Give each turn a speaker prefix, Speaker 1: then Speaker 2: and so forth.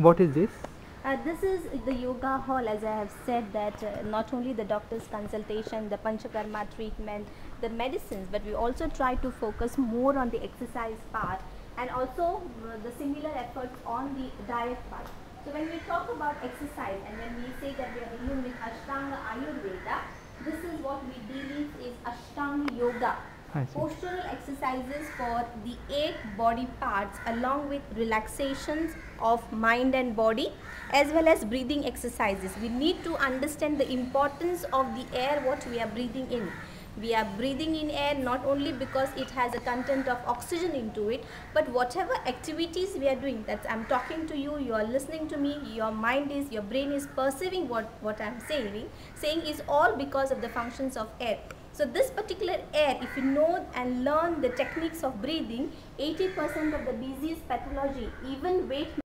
Speaker 1: what is this?
Speaker 2: Uh, this is the yoga hall as I have said that uh, not only the doctor's consultation, the panchakarma treatment, the medicines but we also try to focus more on the exercise part and also uh, the similar efforts on the diet part. So when we talk about exercise and when we say that we are dealing with Ashtanga Ayurveda, this is what we deal with is Ashtanga Yoga. Postural exercises for the eight body parts along with relaxations of mind and body as well as breathing exercises. We need to understand the importance of the air what we are breathing in. We are breathing in air not only because it has a content of oxygen into it but whatever activities we are doing that i'm talking to you you are listening to me your mind is your brain is perceiving what what i'm saying saying is all because of the functions of air so this particular air if you know and learn the techniques of breathing 80% of the disease pathology even weight